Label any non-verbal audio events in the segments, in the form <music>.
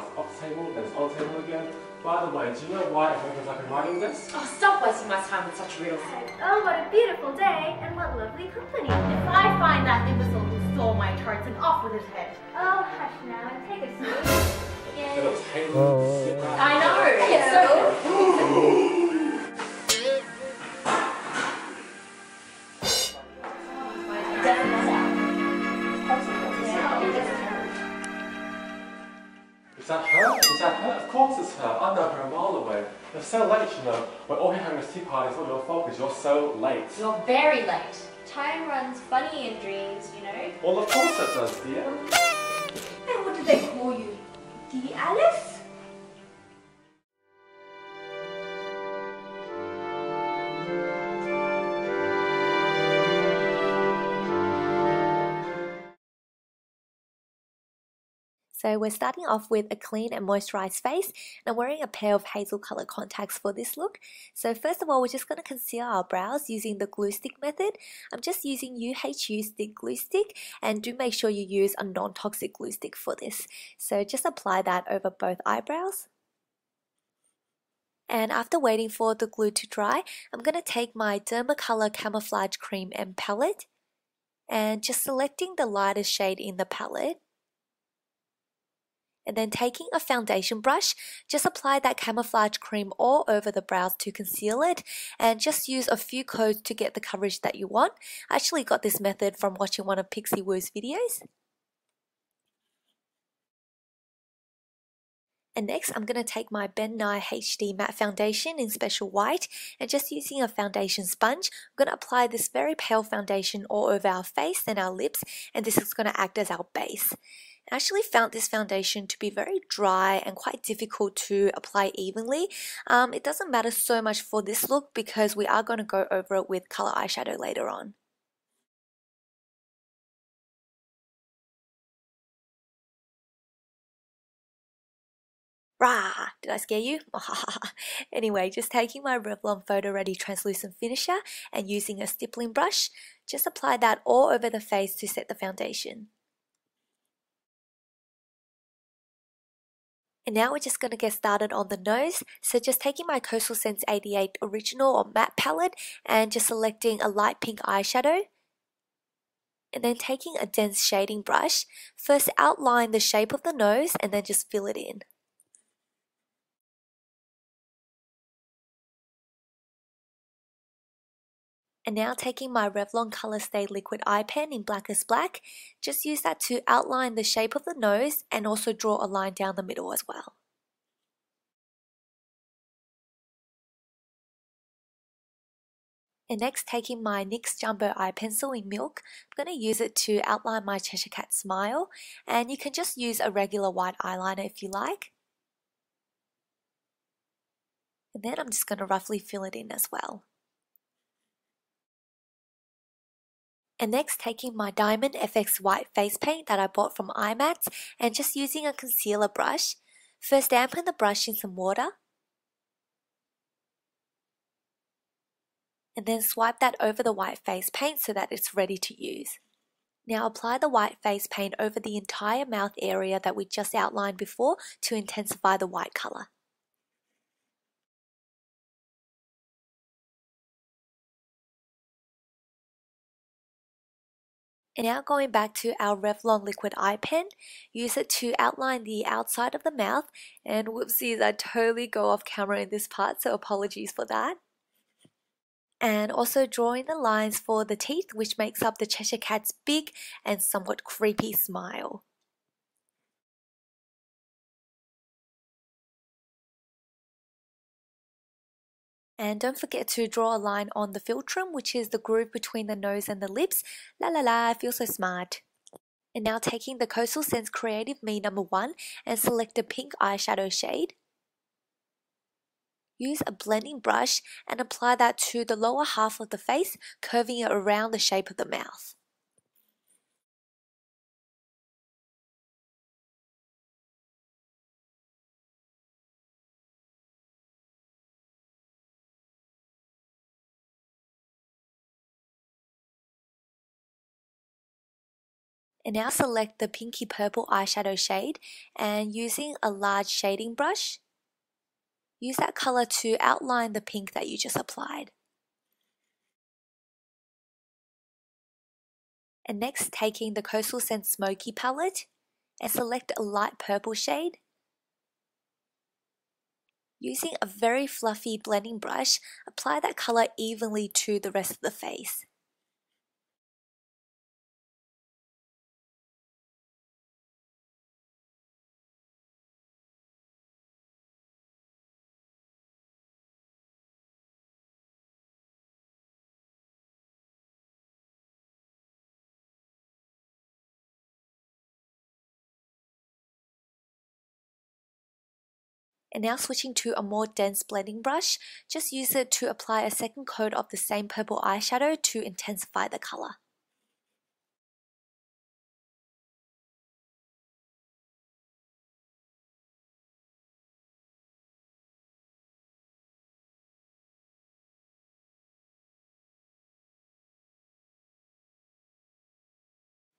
table, now it's off the table, then it's on the table again. By the way, do you know why everyone feels like I'm writing this? Oh, stop wasting my time with such riddles. Oh, what a beautiful day and what lovely company. If I find that imbecile who stole my charts and off with his head. Oh, hush now and take a seat. Little Taylor. I know. It's so Is that her? Is that her? Of course it's her. I know her a mile away. You're so late, you know. We're all here having a tea party. It's not your fault because you're so late. You're very late. Time runs funny in dreams, you know. Well, of course it does, dear. So we're starting off with a clean and moisturized face and I'm wearing a pair of hazel color contacts for this look. So first of all, we're just going to conceal our brows using the glue stick method. I'm just using UHU stick glue stick and do make sure you use a non-toxic glue stick for this. So just apply that over both eyebrows. And after waiting for the glue to dry, I'm going to take my Dermacolor Camouflage Cream and palette and just selecting the lightest shade in the palette and then taking a foundation brush, just apply that camouflage cream all over the brows to conceal it and just use a few coats to get the coverage that you want. I actually got this method from watching one of Pixiwoo's videos. And next, I'm going to take my Ben Nye HD Matte Foundation in Special White and just using a foundation sponge, I'm going to apply this very pale foundation all over our face and our lips and this is going to act as our base. I actually found this foundation to be very dry and quite difficult to apply evenly. Um, it doesn't matter so much for this look because we are going to go over it with color eyeshadow later on. Rah! Did I scare you? <laughs> anyway, just taking my Revlon Photo Ready Translucent Finisher and using a stippling brush, just apply that all over the face to set the foundation. And now we're just going to get started on the nose. So just taking my Coastal Scents 88 Original or Matte palette and just selecting a light pink eyeshadow. And then taking a dense shading brush, first outline the shape of the nose and then just fill it in. And now taking my Revlon Color Stay Liquid Eye Pen in Blackest Black, just use that to outline the shape of the nose and also draw a line down the middle as well. And next taking my NYX Jumbo Eye Pencil in Milk, I'm going to use it to outline my Cheshire Cat smile and you can just use a regular white eyeliner if you like. And then I'm just going to roughly fill it in as well. And next taking my Diamond FX White Face Paint that I bought from IMATS and just using a concealer brush. First dampen the brush in some water. And then swipe that over the white face paint so that it's ready to use. Now apply the white face paint over the entire mouth area that we just outlined before to intensify the white colour. And now going back to our Revlon liquid eye pen, use it to outline the outside of the mouth. And whoopsies, I totally go off camera in this part, so apologies for that. And also drawing the lines for the teeth, which makes up the Cheshire Cat's big and somewhat creepy smile. And don't forget to draw a line on the philtrum, which is the groove between the nose and the lips. La la la, I feel so smart. And now taking the Coastal Scents Creative Me number 1 and select a pink eyeshadow shade. Use a blending brush and apply that to the lower half of the face, curving it around the shape of the mouth. And now select the pinky purple eyeshadow shade and using a large shading brush, use that color to outline the pink that you just applied. And next taking the Coastal Scent Smoky palette and select a light purple shade. Using a very fluffy blending brush, apply that color evenly to the rest of the face. And now switching to a more dense blending brush, just use it to apply a second coat of the same purple eyeshadow to intensify the color.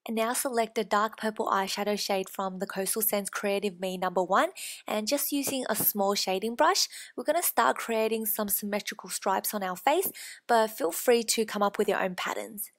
And now select the dark purple eyeshadow shade from the Coastal Scents Creative Me number 1 and just using a small shading brush, we're going to start creating some symmetrical stripes on our face, but feel free to come up with your own patterns.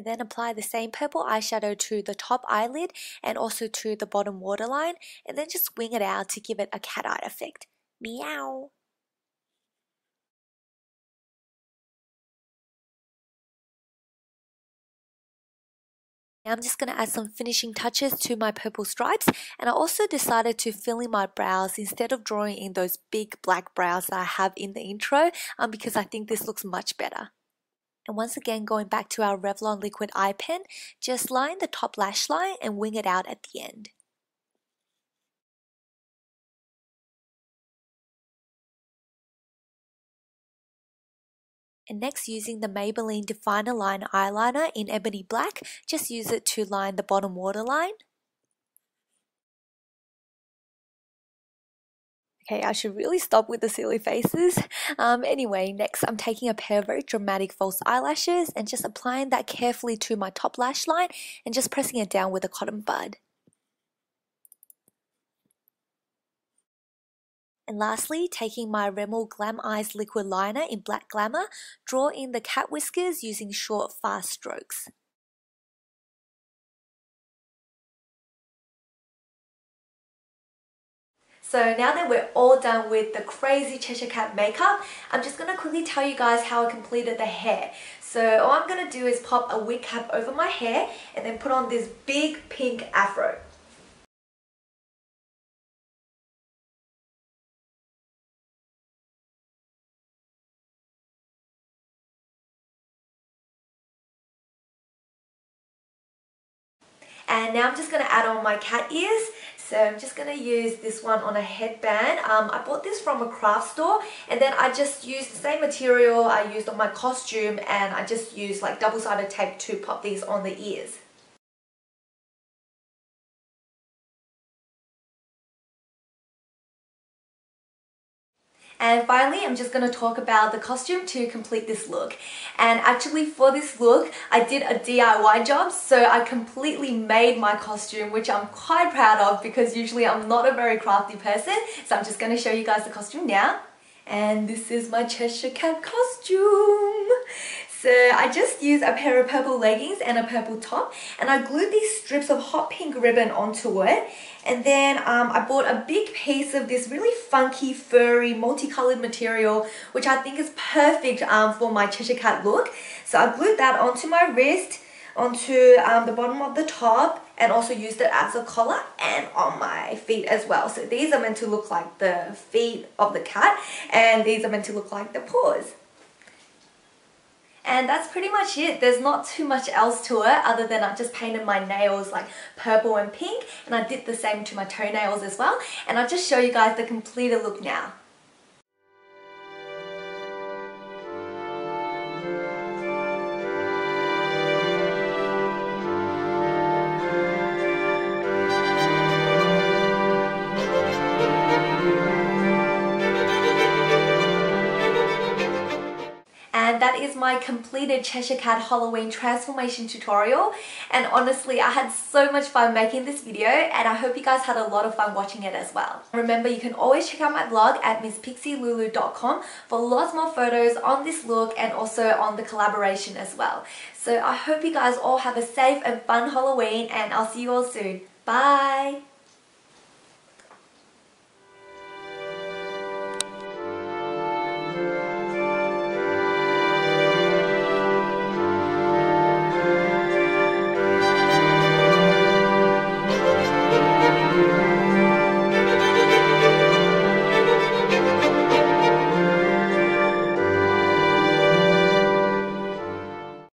And then apply the same purple eyeshadow to the top eyelid and also to the bottom waterline and then just wing it out to give it a cat eye effect. Meow! Now I'm just going to add some finishing touches to my purple stripes and I also decided to fill in my brows instead of drawing in those big black brows that I have in the intro um, because I think this looks much better. And once again, going back to our Revlon liquid eye pen, just line the top lash line and wing it out at the end. And next using the Maybelline Define-A-Line Eyeliner in Ebony Black, just use it to line the bottom waterline. Okay, I should really stop with the silly faces. Um, anyway, next I'm taking a pair of very dramatic false eyelashes and just applying that carefully to my top lash line and just pressing it down with a cotton bud. And lastly, taking my Rimmel Glam Eyes liquid liner in Black Glamour, draw in the cat whiskers using short, fast strokes. So now that we're all done with the crazy Cheshire Cat makeup, I'm just going to quickly tell you guys how I completed the hair. So all I'm going to do is pop a wig cap over my hair and then put on this big pink afro. And now I'm just going to add on my cat ears. So I'm just going to use this one on a headband. Um, I bought this from a craft store and then I just used the same material I used on my costume and I just used like double-sided tape to pop these on the ears. And finally, I'm just going to talk about the costume to complete this look. And actually for this look, I did a DIY job. So I completely made my costume, which I'm quite proud of because usually I'm not a very crafty person. So I'm just going to show you guys the costume now. And this is my Cheshire Cat costume. So I just used a pair of purple leggings and a purple top and I glued these strips of hot pink ribbon onto it and then um, I bought a big piece of this really funky furry multicolored material which I think is perfect um, for my Cheshire Cat look. So I glued that onto my wrist onto um, the bottom of the top and also used it as a collar and on my feet as well. So these are meant to look like the feet of the cat and these are meant to look like the paws. And that's pretty much it. There's not too much else to it other than I just painted my nails like purple and pink and I did the same to my toenails as well. And I'll just show you guys the completed look now. My completed Cheshire Cat Halloween transformation tutorial and honestly I had so much fun making this video and I hope you guys had a lot of fun watching it as well. Remember you can always check out my blog at misspixielulu.com for lots more photos on this look and also on the collaboration as well. So I hope you guys all have a safe and fun Halloween and I'll see you all soon. Bye!